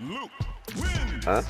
Luke wins. Huh?